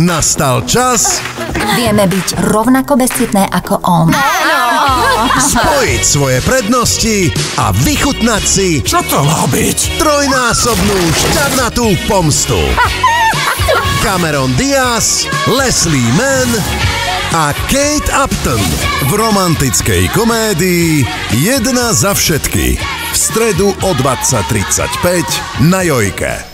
Nastal čas... Vieme byť rovnako bezcitné ako on. Spojiť svoje prednosti a vychutnať si... Čo to má byť? Trojnásobnú šťavnatú pomstu. Cameron Diaz, Leslie Mann a Kate Upton v romantickej komédii Jedna za všetky. V stredu o 20.35 na Jojke.